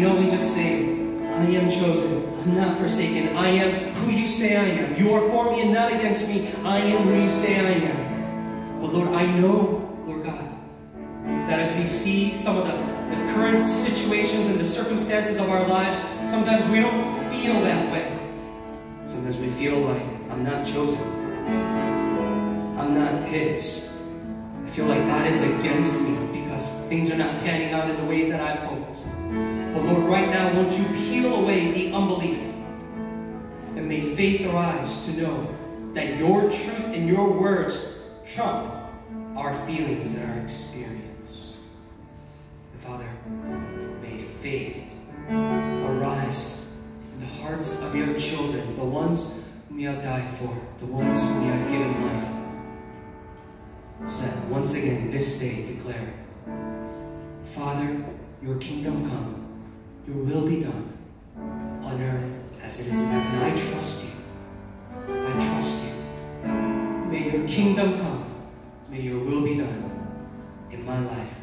You know, we just say, I am chosen. I'm not forsaken. I am who you say I am. You are for me and not against me. I am who you say I am. But Lord, I know, Lord God, that as we see some of the, the current situations and the circumstances of our lives, sometimes we don't feel that way. Sometimes we feel like I'm not chosen. I'm not His. I feel like God is against me things are not panning out in the ways that I've hoped. But Lord, right now, won't you peel away the unbelief and may faith arise to know that your truth and your words trump our feelings and our experience. And Father, may faith arise in the hearts of your children, the ones whom you have died for, the ones whom you have given life. So that once again this day declare, Father, your kingdom come your will be done on earth as it is in heaven. I trust you. I trust you. May your kingdom come. May your will be done in my life